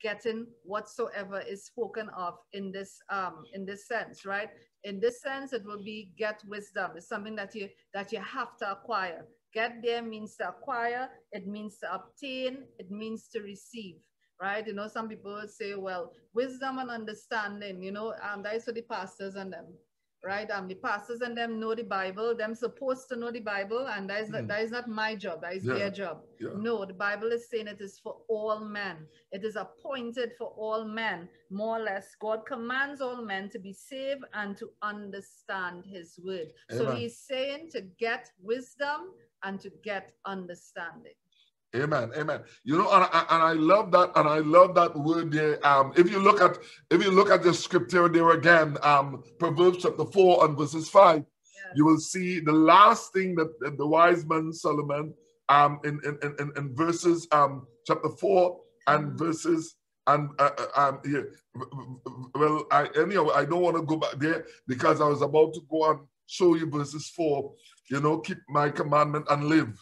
getting whatsoever is spoken of in this um in this sense, right? In this sense, it will be get wisdom. It's something that you that you have to acquire. Get there means to acquire, it means to obtain, it means to receive right? You know, some people say, well, wisdom and understanding, you know, um, that is for the pastors and them, right? Um, the pastors and them know the Bible. Them supposed to know the Bible, and that is mm. that is not my job. That is yeah. their job. Yeah. No, the Bible is saying it is for all men. It is appointed for all men, more or less. God commands all men to be saved and to understand His word. Amen. So He's saying to get wisdom and to get understanding. Amen. Amen. You know, and I, and I love that, and I love that word there. Um, if you look at if you look at the scripture there again, um, Proverbs chapter four and verses five, you will see the last thing that, that the wise man Solomon um in in, in, in verses um chapter four and mm. verses and uh, uh, um yeah, well I anyway I don't want to go back there because I was about to go and show you verses four. You know, keep my commandment and live.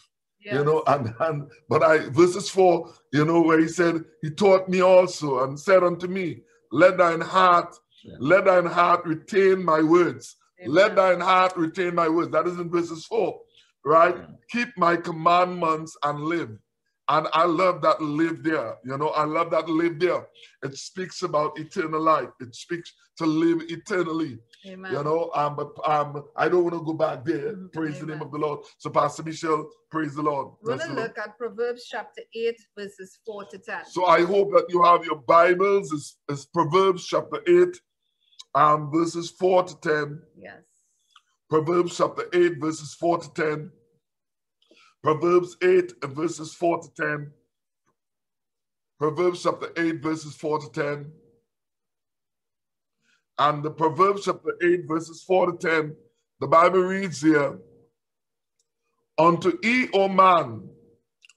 You know, and, and but I verses four, you know, where he said, He taught me also and said unto me, Let thine heart, yeah. let thine heart retain my words. Amen. Let thine heart retain my words. That is in verses four, right? Yeah. Keep my commandments and live. And I love that live there. You know, I love that live there. It speaks about eternal life. It speaks to live eternally. Amen. You know, um, but um, I don't want to go back there. Mm-hmm. Praise Amen. the name of the Lord. So, Pastor Michelle, praise the Lord. We're going to look at Proverbs chapter 8, verses 4 to 10. So, I hope that you have your Bibles. It's, it's Proverbs chapter 8, um, verses 4 to 10. Yes. Proverbs chapter 8, verses 4 to 10. Proverbs 8, verses 4 to 10. Proverbs chapter 8, verses 4 to 10. And the Proverbs chapter 8, verses 4 to 10, the Bible reads here, Unto E, O man,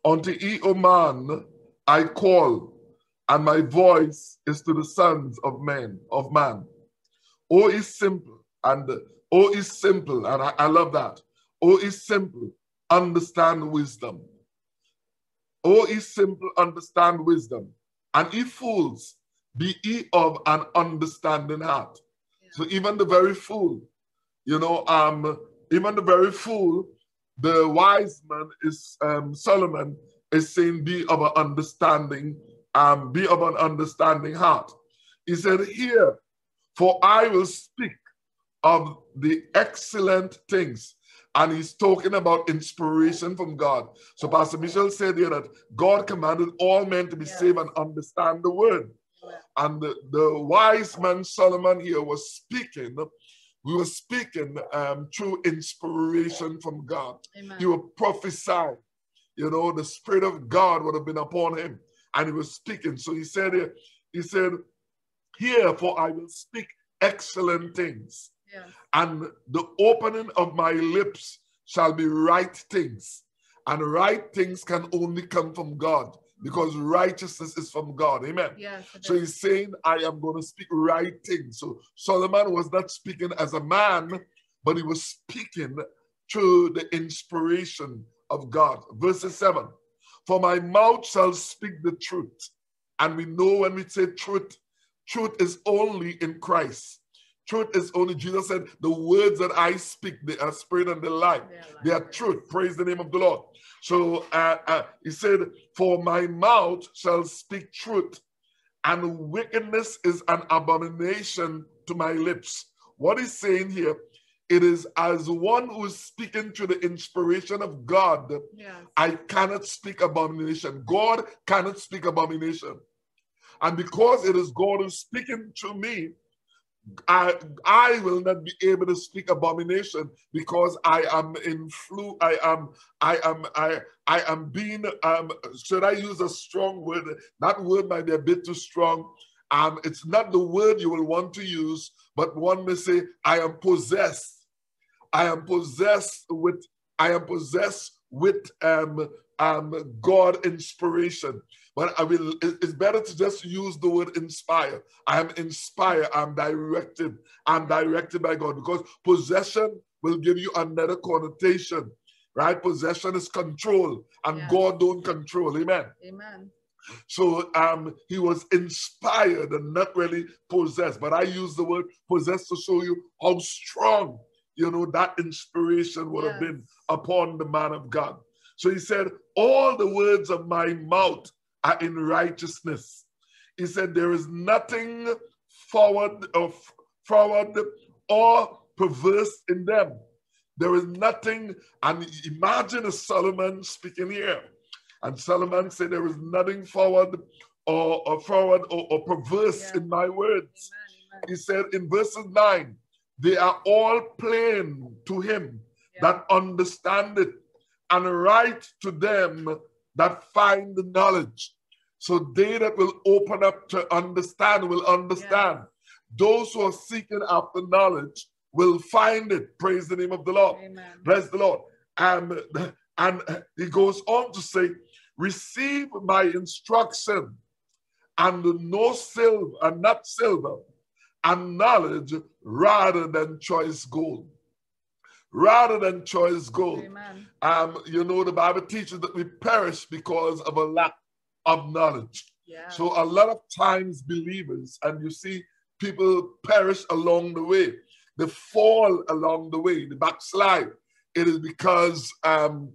unto E, O man, I call, and my voice is to the sons of men, of man. O is simple, and O is simple, and I, I love that. O is simple, understand wisdom. O is simple, understand wisdom. And if fools, be ye of an understanding heart. Yeah. So even the very fool, you know, um, even the very fool, the wise man is um, Solomon is saying, be of an understanding, um, be of an understanding heart. He said, Here, for I will speak of the excellent things. And he's talking about inspiration from God. So Pastor Michelle said here that God commanded all men to be yeah. saved and understand the word. And the, the wise man Solomon here was speaking. We were speaking um, through inspiration from God. Amen. He was prophesying. You know, the Spirit of God would have been upon him. And he was speaking. So he said, he said, Here, for I will speak excellent things. Yes. And the opening of my lips shall be right things. And right things can only come from God because righteousness is from God. Amen. Yes, so he's saying, I am going to speak right things. So Solomon was not speaking as a man, but he was speaking through the inspiration of God. Verse 7 For my mouth shall speak the truth. And we know when we say truth, truth is only in Christ. Truth is only, Jesus said, the words that I speak, they are spirit and the life. They are truth. Praise the name of the Lord. So uh, uh, he said, For my mouth shall speak truth, and wickedness is an abomination to my lips. What he's saying here, it is as one who is speaking to the inspiration of God, yes. I cannot speak abomination. God cannot speak abomination. And because it is God who's speaking to me, I, I will not be able to speak abomination because I am in flu. I am, I am, I, I am being. Um, should I use a strong word? That word might be a bit too strong. Um, it's not the word you will want to use, but one may say, I am possessed. I am possessed with. I am possessed with um, um, God inspiration. But I will, it's better to just use the word inspire. I'm inspired, I'm directed, I'm directed by God because possession will give you another connotation, right? Possession is control, and yeah. God don't control. Amen. Amen. So um, he was inspired and not really possessed. But I use the word possessed to show you how strong, you know, that inspiration would have been upon the man of God. So he said, All the words of my mouth are in righteousness. He said, There is nothing forward or forward or perverse in them. There is nothing, and imagine a Solomon speaking here. And Solomon said, There is nothing forward or, or forward or, or perverse yeah. in my words. Amen, amen. He said in verses 9, they are all plain to him yeah. that understand it, and write to them that find the knowledge. So they that will open up to understand will understand. Yeah. Those who are seeking after knowledge will find it. Praise the name of the Lord. Amen. Bless the Lord. And, and he goes on to say, receive my instruction and no silver and not silver and knowledge rather than choice gold rather than choice gold Amen. um you know the bible teaches that we perish because of a lack of knowledge yeah. so a lot of times believers and you see people perish along the way they fall along the way they backslide it is because um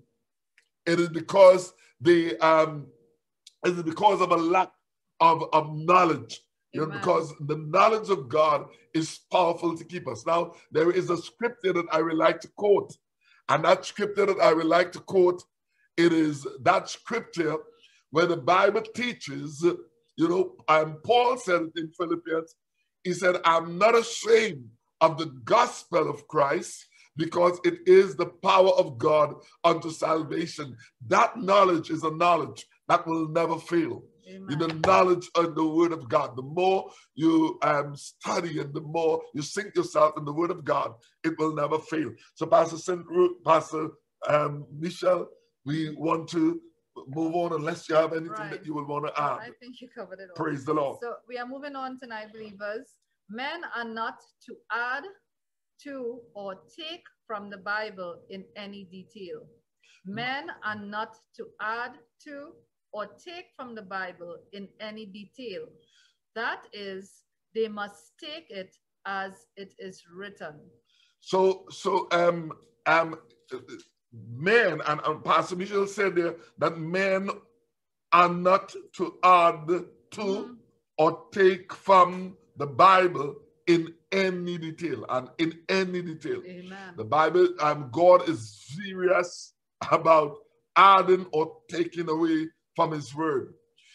it is because the um, is because of a lack of, of knowledge. You know, because the knowledge of God is powerful to keep us. Now, there is a scripture that I would like to quote. And that scripture that I would like to quote, it is that scripture where the Bible teaches, you know, and Paul said it in Philippians, he said, I'm not ashamed of the gospel of Christ because it is the power of God unto salvation. That knowledge is a knowledge that will never fail. In the knowledge of the word of God. The more you um, study and the more you sink yourself in the word of God, it will never fail. So, Pastor St. Pastor um, Michelle, we want to move on unless you have anything right. that you would want to add. I think you covered it all. Praise the Lord. So we are moving on tonight, believers. Men are not to add to or take from the Bible in any detail. Men are not to add to or take from the Bible in any detail. That is, they must take it as it is written. So, so um, um, men, and, and Pastor Michelle said there that men are not to add to mm-hmm. or take from the Bible in any detail and in any detail. Amen. The Bible, um, God is serious about adding or taking away from his word.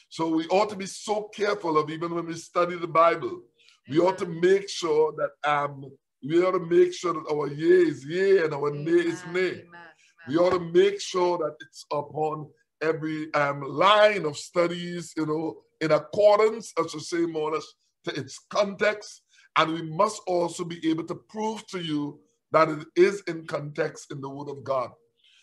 So we ought to be so careful of even when we study the Bible. We ought to make sure that um we ought to make sure that our yea is yea and our Amen. nay is nay. Amen. We ought to make sure that it's upon every um, line of studies, you know, in accordance, as to say more or less, to its context and we must also be able to prove to you that it is in context in the Word of God.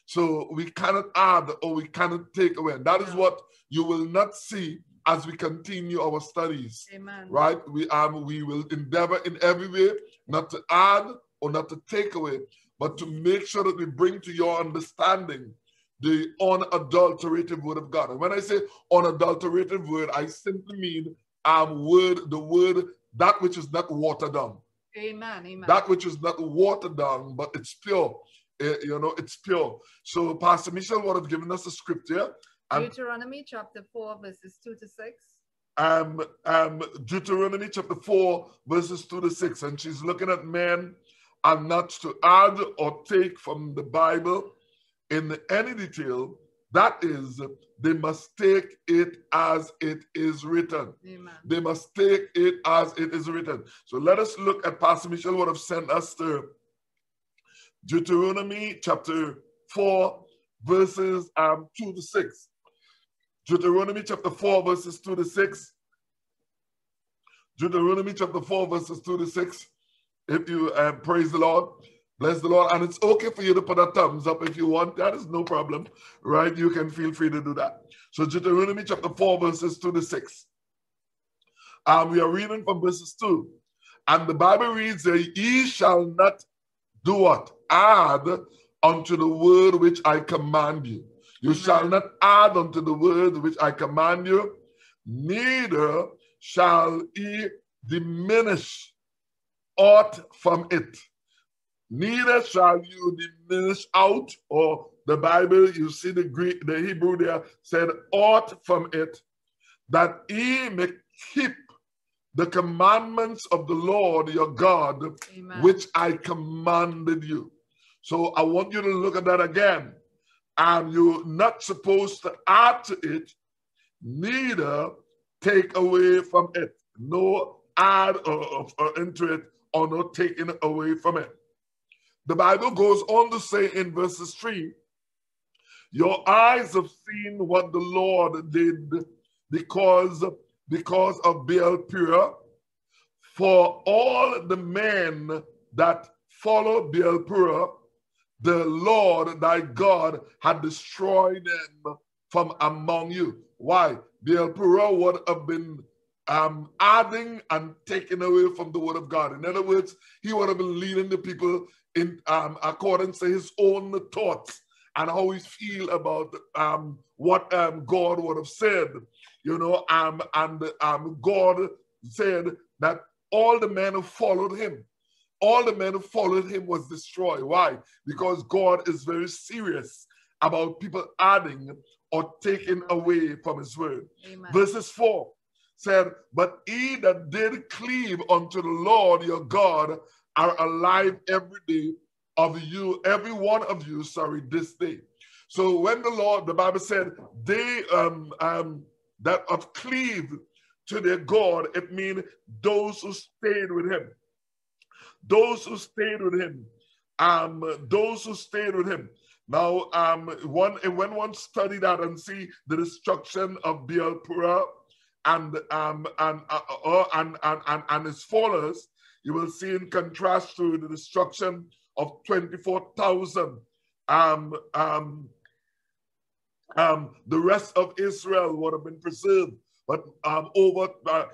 So we cannot add or we cannot take away. And that is what you will not see as we continue our studies. Amen. Right? We um we will endeavor in every way not to add or not to take away, but to make sure that we bring to your understanding the unadulterated word of God. And when I say unadulterated word, I simply mean um word, the word that which is not watered down. Amen. Amen. That which is not watered down, but it's pure. Uh, you know, it's pure. So Pastor Michelle would have given us a script scripture. Deuteronomy chapter 4, verses 2 to 6. Um, um, Deuteronomy chapter 4, verses 2 to 6. And she's looking at men and not to add or take from the Bible in any detail, that is, they must take it as it is written. Amen. They must take it as it is written. So let us look at Pastor Michelle would have sent us to Deuteronomy chapter 4, verses um, 2 to 6. Deuteronomy chapter 4, verses 2 to 6. Deuteronomy chapter 4, verses 2 to 6. If you uh, praise the Lord. Bless the Lord. And it's okay for you to put a thumbs up if you want. That is no problem, right? You can feel free to do that. So Deuteronomy chapter 4, verses 2 to 6. Um, we are reading from verses 2. And the Bible reads, Ye shall not do what? Add unto the word which I command you. You shall not add unto the word which I command you, neither shall he diminish aught from it. Neither shall you diminish out, or the Bible, you see the Greek, the Hebrew there said aught from it, that ye may keep the commandments of the Lord your God, Amen. which I commanded you. So I want you to look at that again. And you're not supposed to add to it, neither take away from it. No add or, or into it or no taking away from it. The Bible goes on to say in verses 3 Your eyes have seen what the Lord did because because of Baal Peor. For all the men that follow Baal Peor, the Lord thy God had destroyed them from among you. Why? Baal Peor would have been um, adding and taking away from the word of God. In other words, he would have been leading the people in um, accordance to his own thoughts and how he feel about um, what um, God would have said you know, um, and um, God said that all the men who followed him, all the men who followed him was destroyed. Why? Because God is very serious about people adding or taking away from his word. Amen. Verses 4 said, But he that did cleave unto the Lord your God are alive every day of you, every one of you, sorry, this day. So when the Lord, the Bible said, they um um that have cleaved to their God, it means those who stayed with him. Those who stayed with him. Um, those who stayed with him. Now, um, one when one study that and see the destruction of Baal and um and uh, uh, and, and and and his followers, you will see in contrast to the destruction of twenty four thousand um um um, the rest of Israel would have been preserved. But um, over uh,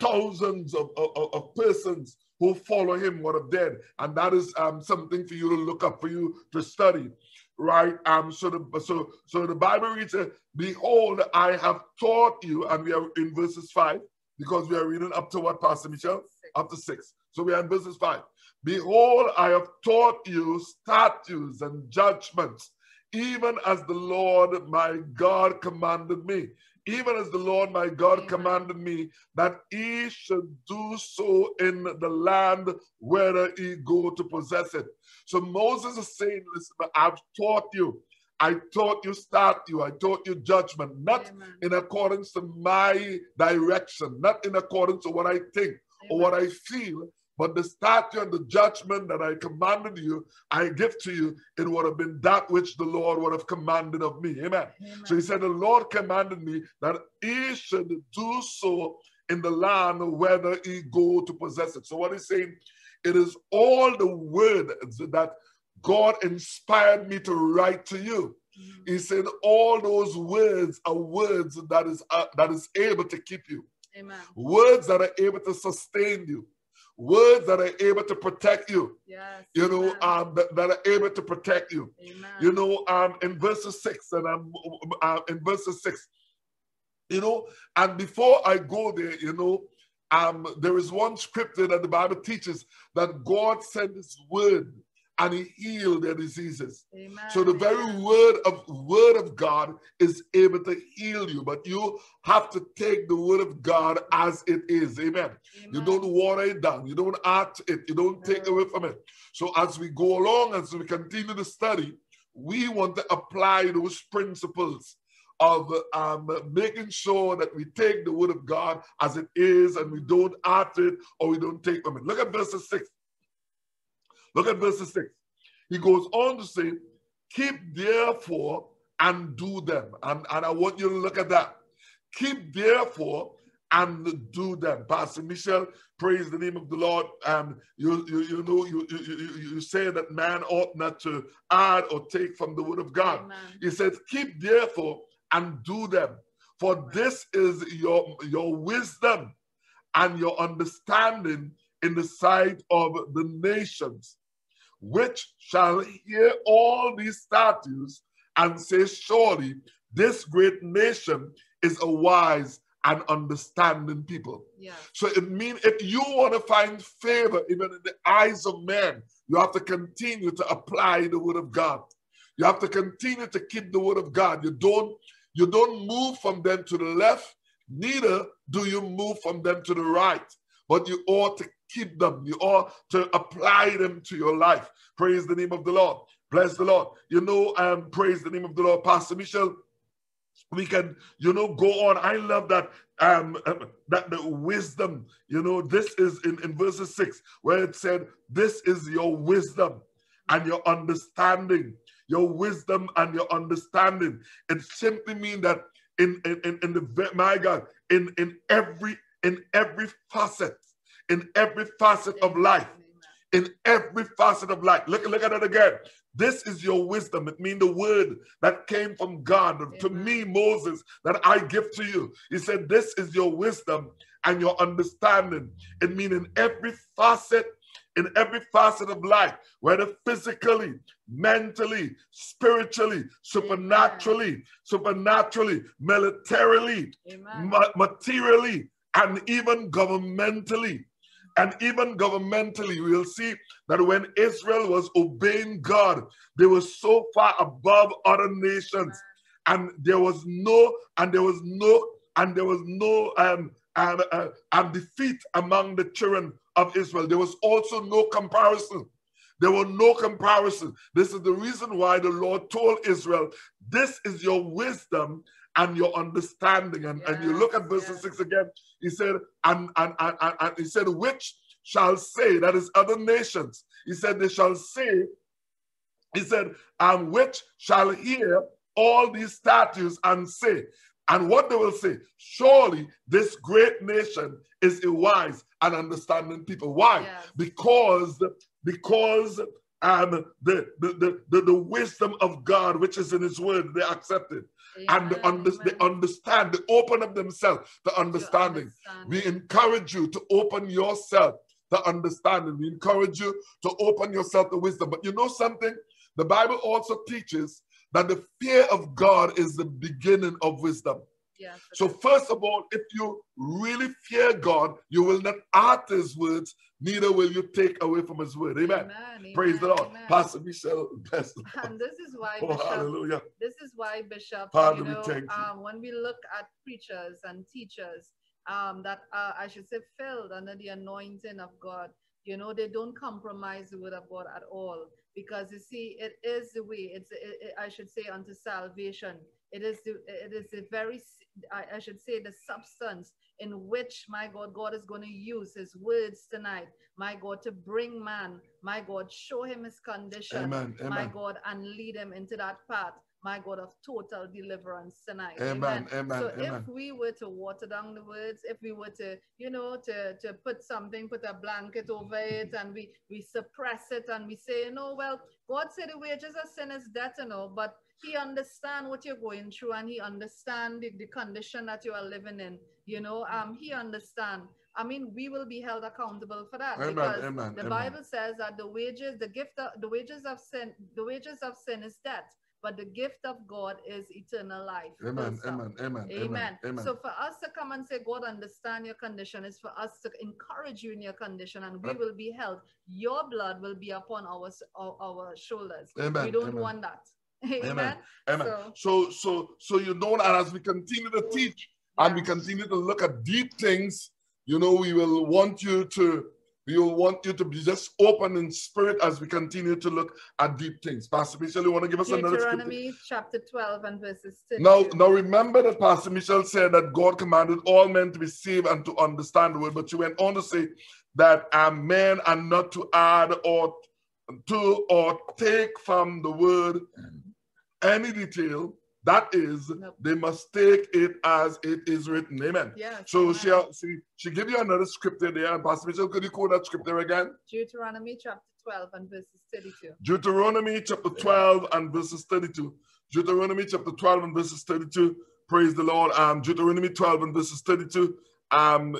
thousands of, of, of, persons who follow him would have dead. And that is um, something for you to look up, for you to study. Right? Um, so the so so the Bible reads, uh, Behold, I have taught you, and we are in verses five, because we are reading up to what, Pastor Michelle? Up to six. So we are in verses five. Behold, I have taught you statutes and judgments even as the Lord my God commanded me. Even as the Lord my God commanded me that he should do so in the land where he go to possess it. So Moses is saying, listen, I've taught you. I taught you start you. I taught you judgment, not Amen. in accordance to my direction, not in accordance to what I think Amen. or what I feel, but the statute and the judgment that I commanded you, I give to you, it would have been that which the Lord would have commanded of me. Amen. Amen. So he said, The Lord commanded me that he should do so in the land whether he go to possess it. So what he's saying, it is all the word that God inspired me to write to you. Mm-hmm. He said all those words are words that is uh, that is able to keep you. Amen. Words that are able to sustain you words that are able to protect you. Yes, you know, um, that, that, are able to protect you. Amen. You know, um, in verses six, and I'm uh, in verses six, you know, and before I go there, you know, um, there is one scripture that the Bible teaches that God sent His word and he healed their diseases. Amen. So the very word of word of God is able to heal you, but you have to take the word of God as it is. Amen. Amen. You don't water it down, you don't add to it, you don't take away from it. So as we go along, as we continue to study, we want to apply those principles of um, making sure that we take the word of God as it is and we don't add to it or we don't take away from it. Look at verse 6 Look at verse 6. He goes on to say, Keep therefore and do them. And, and I want you to look at that. Keep therefore and do them. Pastor Michelle, praise the name of the Lord. And you, you, you know, you, you, you say that man ought not to add or take from the word of God. Amen. He says, keep therefore and do them. For this is your, your wisdom and your understanding in the sight of the nations which shall hear all these statutes and say, Surely this great nation is a wise and understanding people. Yeah. So it means if you want to find favor even in the eyes of men, you have to continue to apply the word of God. You have to continue to keep the word of God. You don't you don't move from them to the left, neither do you move from them to the right, but you ought to keep them. You ought to apply them to your life. Praise the name of the Lord. Bless the Lord. You know, um, praise the name of the Lord. Pastor Michelle we can you know go on i love that um, um that the wisdom you know this is in in verses 6 where it said this is your wisdom and your understanding your wisdom and your understanding it simply means that in in in the my god in in every in every facet in every facet of life in every facet of life look look at it again this is your wisdom. It means the word that came from God Amen. to me, Moses, that I give to you. He said, This is your wisdom and your understanding. It means in every facet, in every facet of life, whether physically, mentally, spiritually, supernaturally, Amen. supernaturally, militarily, ma materially, and even governmentally. And even governmentally, we'll see that when Israel was obeying God, they were so far above other nations. And there was no, and there was no, and there was no um, um, uh, um, defeat among the children of Israel. There was also no comparison. There were no comparison. This is the reason why the Lord told Israel, This is your wisdom and your understanding. And, yes, and you look at verse yes. 6 again, he said, and, and, and, and he said, which shall say, that is other nations. He said, they shall say, he said, and which shall hear all these statues and say, and what they will say, surely this great nation is a wise and understanding people. Why? Yes. Because, because um, the, the, the, the, wisdom of God, which is in his word, they accepted. And under, they understand, they open up themselves to understanding. We encourage you to open yourself to understanding. We encourage you to open yourself to wisdom. But you know something? The Bible also teaches that the fear of God is the beginning of wisdom. So first of all, if you really fear God, you will not add his words, neither will you take away from his word. Amen. amen Praise amen, the Lord. Amen. Pastor Michelle, bless And this is why oh, Bishop, hallelujah. This is why Bishop, Father, you know, we um, when we look at preachers and teachers um, that are, I should say, filled under the anointing of God, you know, they don't compromise the word of God at all because you see, it is the way. It's it, it, I should say unto salvation. It is the it is the very I, I should say the substance in which my God God is going to use His words tonight. My God to bring man, my God, show him his condition, Amen. Amen. my God, and lead him into that path my God, of total deliverance tonight. Amen. Amen. So Amen. if we were to water down the words, if we were to, you know, to, to put something, put a blanket over it and we, we suppress it and we say, you know, well, God said the wages of sin is death, you know, but he understand what you're going through and he understand the, the condition that you are living in. You know, um, he understand. I mean, we will be held accountable for that amen, because amen, the amen. Bible says that the wages, the gift, of, the wages of sin, the wages of sin is death but the gift of God is eternal life. Amen, amen, amen, amen, amen. So for us to come and say, God, understand your condition, is for us to encourage you in your condition, and we will be held. Your blood will be upon our our, shoulders. Amen, we don't want that. Amen. Amen. amen. So, so, so, so you know, and as we continue to teach yeah. and we continue to look at deep things, you know, we will want you to we will want you to be just open in spirit as we continue to look at deep things. Pastor Michelle, you want to give us Deuteronomy another Deuteronomy chapter 12 and verses 10. Now, now remember that Pastor Michelle said that God commanded all men to be saved and to understand the word, but she went on to say that um, men are not to add or to or take from the word any detail that is, nope. they must take it as it is written. Amen. Yes, so she, she she give you another scripture there. And Pastor Michelle, could you quote that scripture again? Deuteronomy chapter 12 and verses 32. Deuteronomy chapter 12 and verses 32. Deuteronomy chapter 12 and verses 32. Praise the Lord. Um, Deuteronomy 12 and verses 32. Um,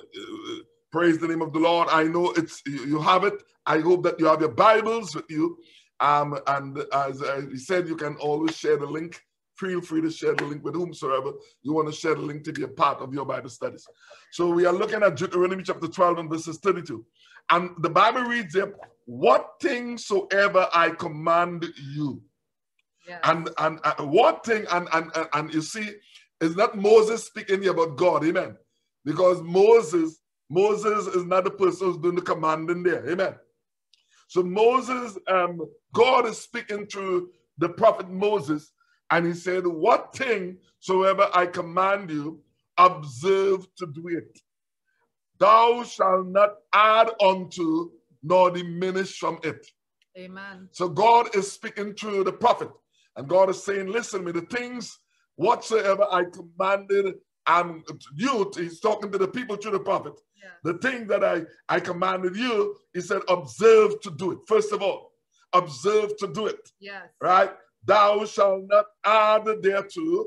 praise the name of the Lord. I know it's you have it. I hope that you have your Bibles with you. Um, and as I said, you can always share the link feel free to share the link with whomsoever you want to share the link to be a part of your Bible studies. So we are looking at Deuteronomy chapter 12 and verses 32. And the Bible reads there, what things soever I command you. Yes. And, and and what thing, and, and, and, and you see, it's not Moses speaking here about God, amen. Because Moses, Moses is not the person who's doing the commanding there, amen. So Moses, um, God is speaking through the prophet Moses, and he said, What thing soever I command you, observe to do it. Thou shalt not add unto nor diminish from it. Amen. So God is speaking through the prophet, and God is saying, Listen to me, the things whatsoever I commanded and you, he's talking to the people through the prophet. Yeah. The thing that I, I commanded you, he said, observe to do it. First of all, observe to do it, Yes. right? Thou shalt not add thereto,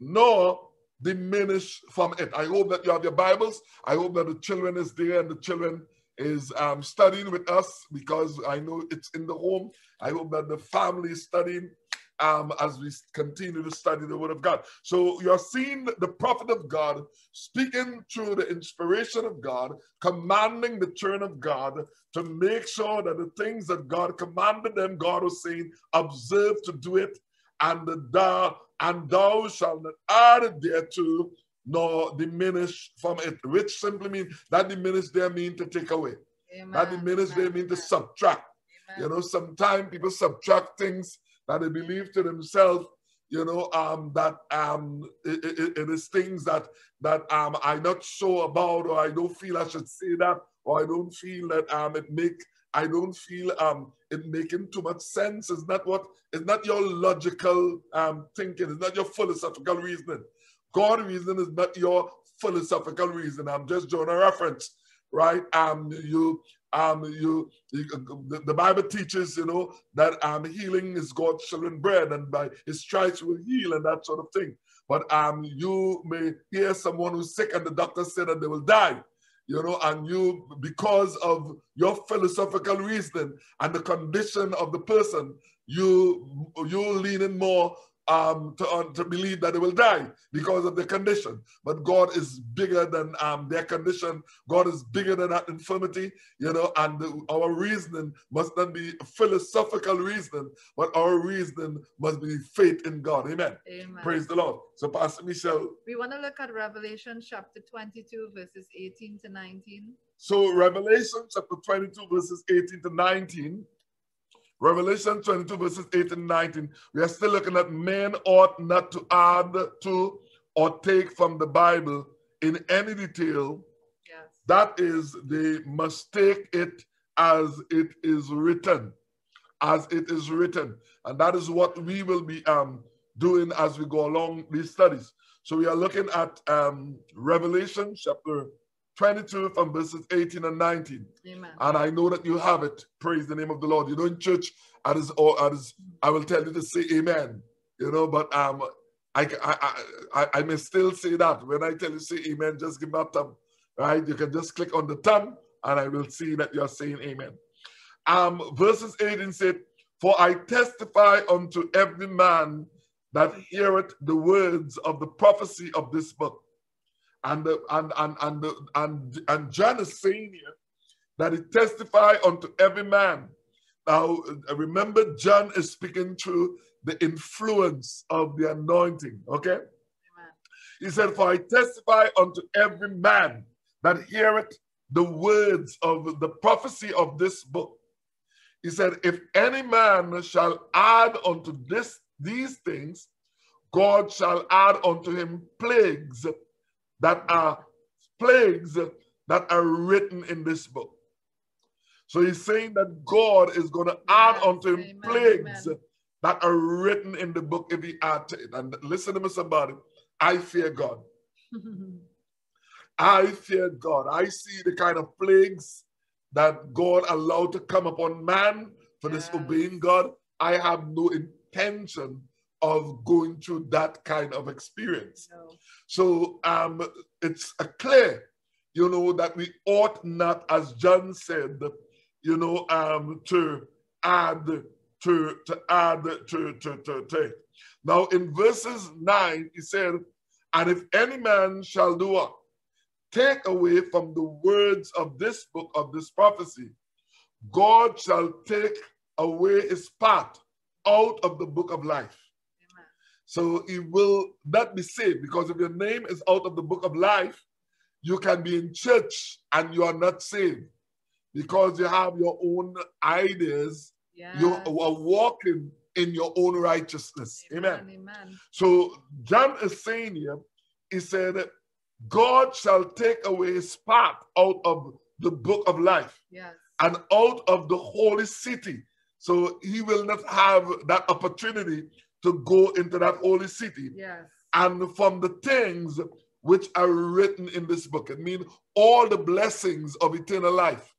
nor diminish from it. I hope that you have your Bibles. I hope that the children is there and the children is um, studying with us because I know it's in the home. I hope that the family is studying um, as we continue to study the Word of God. So you're seeing the prophet of God speaking through the inspiration of God, commanding the turn of God to make sure that the things that God commanded them, God was saying, observe to do it, and the thou and thou shalt not add thereto nor diminish from it, which simply means that diminish there mean to take away. Amen. That diminish there mean to subtract. Amen. You know, sometimes people subtract things that they believe to themselves. You know, um, that um, it, it- it is things that that um, I'm not sure about, or I don't feel I should say that, or I don't feel that um, it make I don't feel um, it making too much sense. It's not what it's not your logical um, thinking. It's not your philosophical reasoning. God reason is not your philosophical reason. I'm just drawing a reference, right? Um, you um, you, you the, Bible teaches, you know, that um, healing is God's children bread, and by His stripes will heal, and that sort of thing. But um, you may hear someone who's sick, and the doctor said that they will die, you know, and you, because of your philosophical reasoning and the condition of the person, you you leaning more um, to, uh, to believe that they will die because of their condition. But God is bigger than um, their condition. God is bigger than that infirmity, you know, and the- our reasoning must not be philosophical reasoning, but our reasoning must be faith in God. Amen. Amen. Praise the Lord. So, Pastor Michelle, We want to look at Revelation chapter 22, verses 18 to 19. so Revelation chapter 22, verses 18 to 19. Revelation 22, verses 18 and 19. We are still looking at men ought not to add to or take from the Bible in any detail. Yes. That is, they must take it as it is written. As it is written. And that is what we will be um, doing as we go along these studies. So we are looking at um, Revelation chapter 22 from verses 18 and 19. Amen. And I know that you have it. Praise the name of the Lord. You know, in church, as or as I will tell you to say amen. You know, but um I, I I I may still say that. When I tell you to say amen, just give me a thumb. Right? You can just click on the thumb and I will see that you're saying amen. Um, verses 18 said, For I testify unto every man that heareth the words of the prophecy of this book. And the, and and and the, and and John is saying here that he testify unto every man. Now remember, John is speaking through the influence of the anointing. Okay, Amen. he said, "For I testify unto every man that heareth the words of the prophecy of this book." He said, "If any man shall add unto this these things, God shall add unto him plagues that are plagues that are written in this book. So he's saying that God is going to add unto him amen, plagues amen. that are written in the book if he add to it. And listen to me, somebody. I fear God. I fear God. I see the kind of plagues that God allowed to come upon man for Yes. disobeying God. I have no intention of going through that kind of experience. no. So um, it's a clear, you know, that we ought not, as John said, you know, um, to add to, to add to, to, to, it. Now in verses 9, he said, And if any man shall do what? Take away from the words of this book of this prophecy, God shall take away his part out of the book of life. Amen. So he will not be saved because if your name is out of the book of life, you can be in church and you are not saved because you have your own ideas. Yes. You are walking in your own righteousness. Amen. Amen. So John is saying here, he said, God shall take away his part out of the book of life Yes. and out of the holy city. So he will not have that opportunity to go into that holy city. Yes. And from the things which are written in this book, it means all the blessings of eternal life,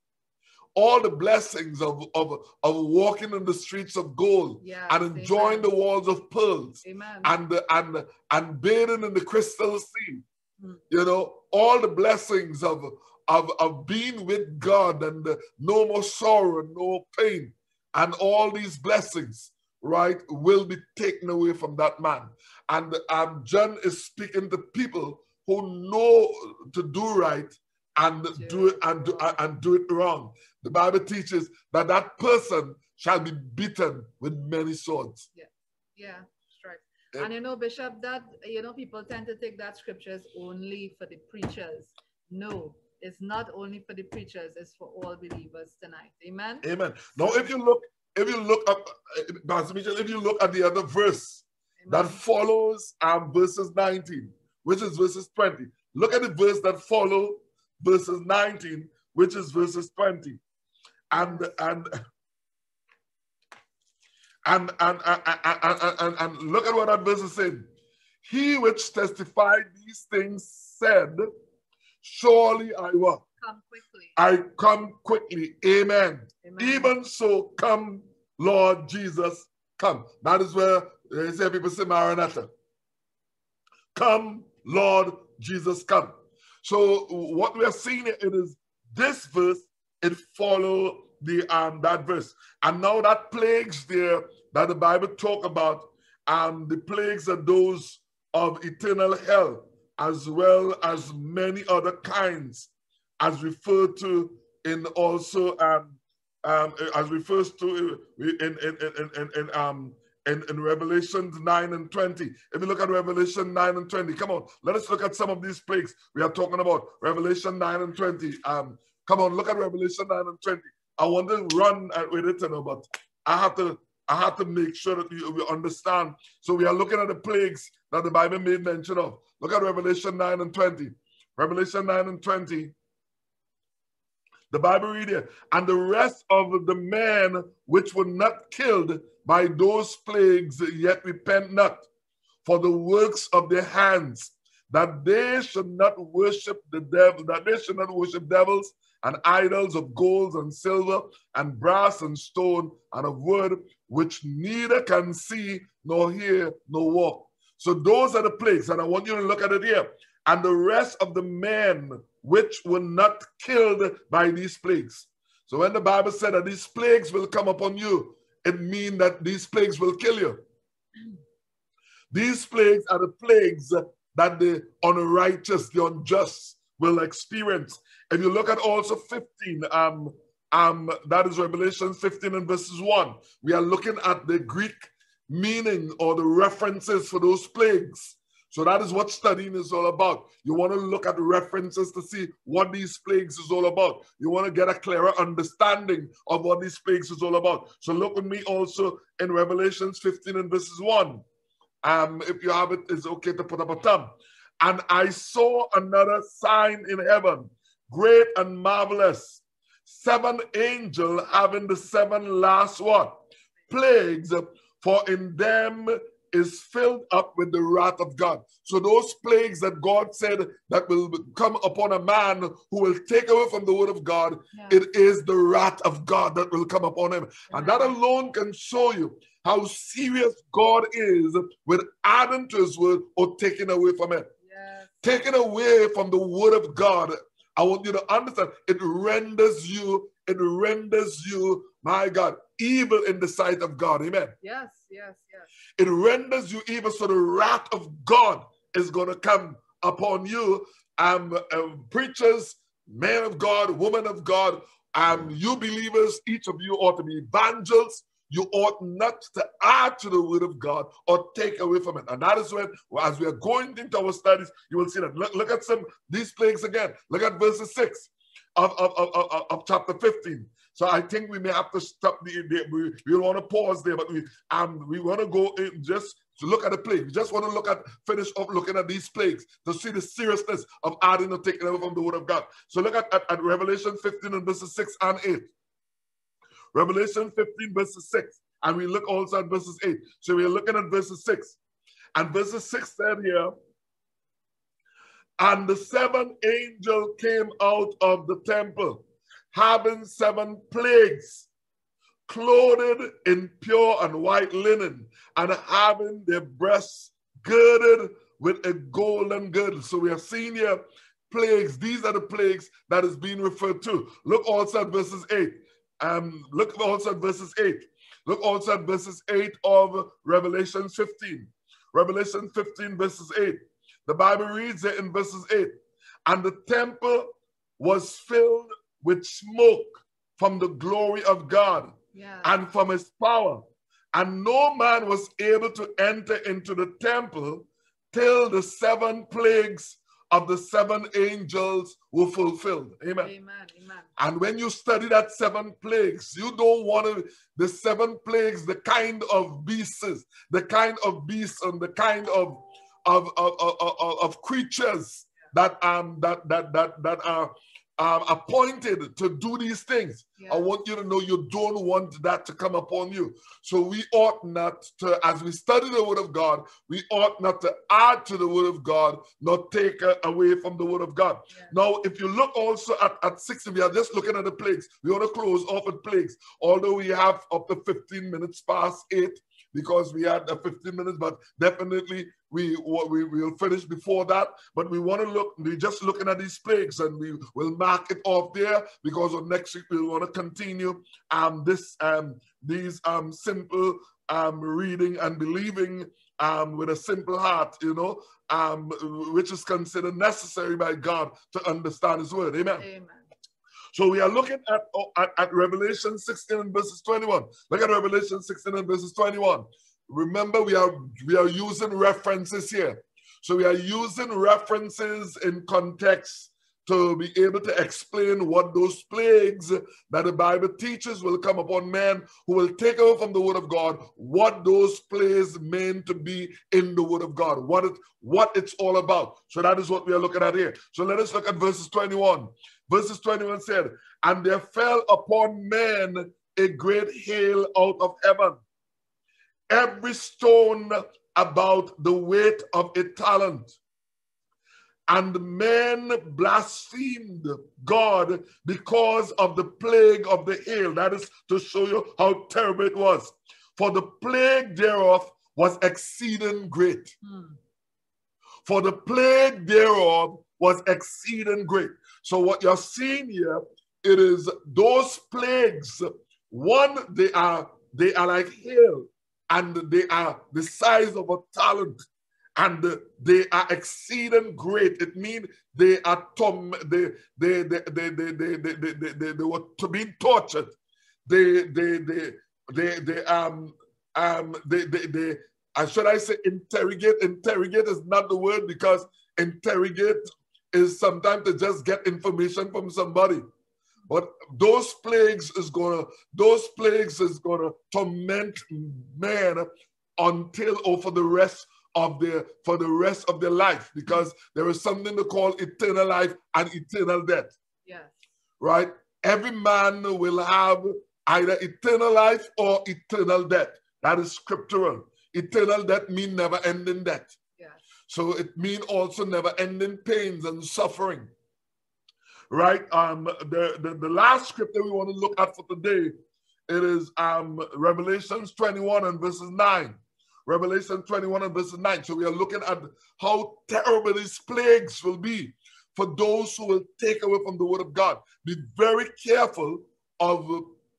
all the blessings of, of, of walking in the streets of gold Yes. and enjoying Amen. the walls of pearls Amen. and and and bathing in the crystal sea. Mm. You know, all the blessings of of, of being with God and no more sorrow, no pain, and all these blessings, right, will be taken away from that man. And um, John is speaking to people who know to do right and do it and do, and do it wrong. The Bible teaches that that person shall be beaten with many swords. yeah, that's right. Yeah. And you know, Bishop, that you know, people tend to take that scriptures only for the preachers. No, it's not only for the preachers, it's for all believers tonight. Amen. Amen. Now, if you look, if you look up, Pastor if you look at the other verse that follows um, verses 19, which is verses 20. Look at the verse that follow verses 19, which is verses 20. And and and and and, and, and, and, and look at what that verse is saying. He which testified these things said, Surely I will. Come quickly. I come quickly. Amen. Amen. Even so, come, Lord Jesus, come. That is where they say people say Maranatha. Come, Lord Jesus, come. So what we are seeing it is this verse, it follow the um that verse. And now that plagues there that the Bible talk about, um, the plagues are those of eternal hell, as well as many other kinds, as referred to in also um, um, as refers to in in in in, in um in, in Revelation 9 and 20. If you look at Revelation 9 and 20, come on, let us look at some of these plagues we are talking about. Revelation 9 and 20. Um, come on, look at Revelation 9 and 20. I want to run uh, with it, you know, but I have to I have to make sure that you, we understand. So we are looking at the plagues that the Bible made mention of. Look at Revelation 9 and 20. Revelation 9 and 20. The Bible read here, and the rest of the men which were not killed by those plagues yet repent not for the works of their hands, that they should not worship the devil, that they should not worship devils and idols of gold and silver and brass and stone and of wood, which neither can see nor hear nor walk. So those are the plagues, and I want you to look at it here. And the rest of the men which were not killed by these plagues. So when the Bible said that these plagues will come upon you, it means that these plagues will kill you. These plagues are the plagues that the unrighteous, the unjust will experience. If you look at also 15, um, um, that is Revelation 15 and verses 1, we are looking at the Greek meaning or the references for those plagues. So that is what studying is all about. You want to look at references to see what these plagues is all about. You want to get a clearer understanding of what these plagues is all about. So look with me also in Revelations 15 and verses 1. Um, if you have it, it's okay to put up a thumb. And I saw another sign in heaven, great and marvelous. Seven angel having the seven last what? Plagues, for in them is filled up with the wrath of God. So those plagues that God said that will come upon a man who will take away from the word of God, Yeah. it is the wrath of God that will come upon him. And that alone can show you how serious God is with adding to his word or taking away from it Yes. taken away from the word of God I want you to understand it renders you, it renders you, my God, evil in the sight of God. Amen. Yes, yes, yes. It renders you evil, so the wrath of God is going to come upon you. Um, um, preachers, men of God, women of God, um, you believers, each of you ought to be evangelists. You ought not to add to the word of God or take away from it. And that is when, as we are going into our studies, you will see that. Look, look at some these plagues again. Look at verses 6 of, of, of, of, of chapter 15. So I think we may have to stop the, the we, we want to pause there, but we um we want to go in just to look at the plague. We just want to look at finish off looking at these plagues to see the seriousness of adding or taking away from the word of God. So look at, at, at Revelation 15 and verses 6 and 8. Revelation 15 verses 6. And we look also at verses 8. So we're looking at verses 6. And verses 6 said here, and the seventh angel came out of the temple having seven plagues, clothed in pure and white linen, and having their breasts girded with a golden girdle. So we have seen here plagues. These are the plagues that is being referred to. Look also at verses 8. Um, look also at verses 8. Look also at verses 8 of Revelation 15. Revelation 15, verses 8. The Bible reads it in verses 8. And the temple was filled with smoke from the glory of God Yeah. and from his power. And no man was able to enter into the temple till the seven plagues of the seven angels were fulfilled. Amen. Amen. Amen. And when you study that seven plagues, you don't want to, the seven plagues, the kind of beasts, the kind of beasts and the kind of of, of, of, of- of creatures that um that that that that are um, appointed to do these things. Yeah. I want you to know you don't want that to come upon you. So we ought not to, as we study the word of God, we ought not to add to the word of God, not take uh, away from the word of God. Yeah. Now, if you look also at, at 60, we are just looking at the plagues. We want to close off with plagues, although we have up to 15 minutes past eight because we had the 15 minutes, but definitely we we will finish before that. But we want to look, we're just looking at these plagues and we will mark it off there because on next week we want to continue um this um these um simple um reading and believing um with a simple heart, you know, um which is considered necessary by God to understand his word. Amen. Amen. So we are looking at, oh, at, at Revelation 16 and verses 21. Look at Revelation 16 and verses 21. Remember, we are we are using references here. So we are using references in context to be able to explain what those plagues that the Bible teaches will come upon men who will take away from the word of God, what those plagues mean to be in the word of God, what it what it's all about. So that is what we are looking at here. So let us look at verses 21. Verses 21 said, And there fell upon men a great hail out of heaven, every stone about the weight of a talent. And men blasphemed God because of the plague of the hail. That is to show you how terrible it was. For the plague thereof was exceeding great. Hmm. For the plague thereof was exceeding great. So what you're seeing here, it is those plagues. One, they are they are like hail, and they are the size of a talent, and they are exceeding great. It means they are tom they they they they they they they, they, they, were to be tortured. They they they they they um um they they they uh, should I say interrogate? Interrogate is not the word because interrogate is sometimes to just get information from somebody. But those plagues is gonna, those plagues is gonna torment man until or for the rest of their for the rest of their life, because there is something to call eternal life and eternal death, Yes. right? Every man will have either eternal life or eternal death. That is scriptural. Eternal death mean never ending death. So it means also never ending pains and suffering. Right? Um, the, the, the last scripture we want to look at for today, it is um Revelations 21 and verses 9. Revelation 21 and verses 9. So we are looking at how terrible these plagues will be for those who will take away from the word of God. Be very careful of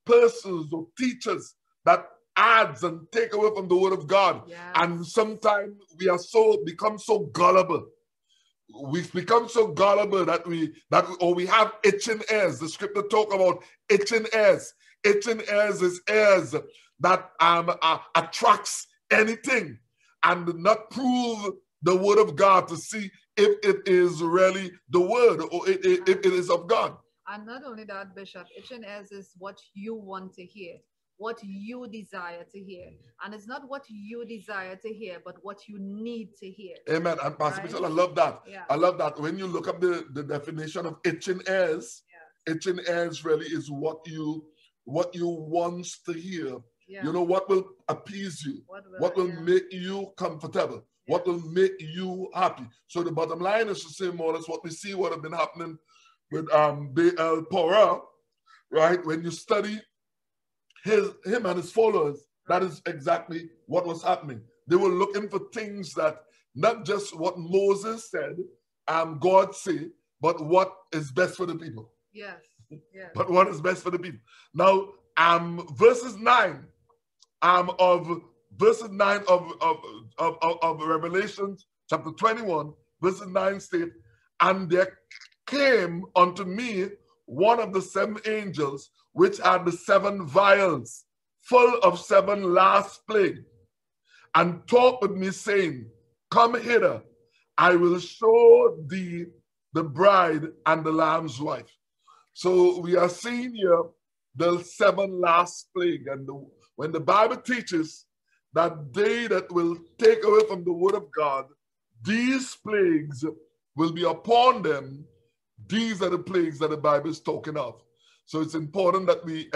persons or teachers that adds and take away from the word of God. Yes. And sometimes we are so become so gullible. We've become so gullible that we that or we have itching ears. The scripture talk about itching ears. Itching ears is ears that um uh, attracts anything and not prove the word of God to see if it is really the word or it, it- if it is of God. And not only that, Bishop, itching ears is what you want to hear, what you desire to hear. And it's not what you desire to hear, but what you need to hear. Amen. And Pastor Right. Michelle, I love that. Yeah. I love that. When you look up the, the definition of itching ears, itching ears really is what you what you want to hear. Yeah. You know what will appease you, what will, what will yeah. make you comfortable, what will make you happy. So the bottom line is to say more or less what we see what have been happening with um Baal Porah, right? When you study his him and his followers, that is exactly what was happening. They were looking for things that not just what Moses said, um, God said, but what is best for the people. Yes. Yes. But what is best for the people. Now, um, verses 9 um, of verses 9 of, of, of, of, of Revelation, chapter 21, verses 9 state, and there came unto me one of the seven angels which had the seven vials full of seven last plague, and talked with me, saying, Come hither, I will show thee the bride and the lamb's wife. So we are seeing here the seven last plague. And the, when the Bible teaches that they that will take away from the word of God, these plagues will be upon them. These are the plagues that the Bible is talking of. So it's important that we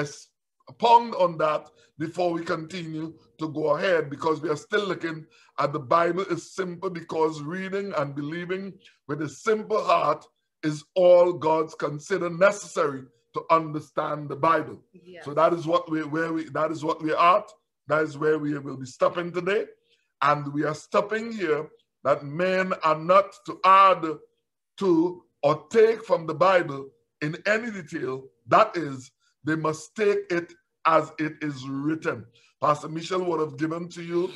pound on that before we continue to go ahead because we are still looking at the Bible is simple because reading and believing with a simple heart is all God's consider necessary to understand the Bible. So that is what we where we that is what we are at. That is where we will be stopping today. And we are stopping here that men are not to add to or take from the Bible in any detail. That is, they must take it as it is written. Pastor Michelle would have given to you.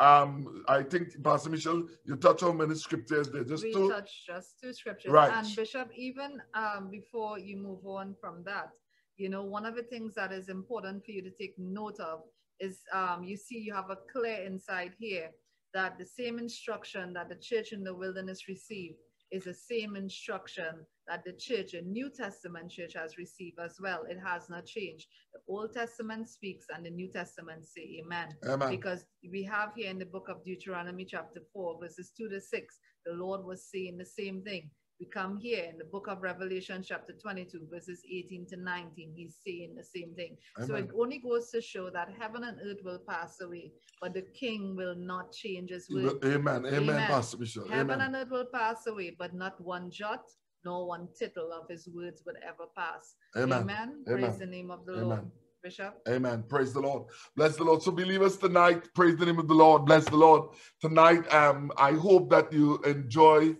Um, I think Pastor Michelle, you touch on many scriptures there. Just we to touched just two scriptures. Right. And Bishop, even um, before you move on from that, you know, one of the things that is important for you to take note of is um, you see you have a clear insight here that the same instruction that the church in the wilderness received is the same instruction that the church, the New Testament church, has received as well. It has not changed. The Old Testament speaks and the New Testament say amen Amen. because we have here in the book of Deuteronomy chapter 4 verses 2 to 6 the Lord was saying the same thing we come here in the book of Revelation chapter 22 verses 18 to 19 he's saying the same thing so it only goes to show that heaven and earth will pass away but the king will not change his word Amen. Amen, Amen. Pastor Michelle. heaven Amen. and earth will pass away but not one jot nor one tittle of his words would ever pass Amen. amen, Amen. praise the name of the Amen. lord bishop Amen. Praise the Lord. Bless the Lord. So believers tonight, praise the name of the Lord. Bless the Lord. Tonight, um, I hope that you enjoy,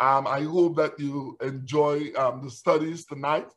um, I hope that you enjoy um the studies tonight.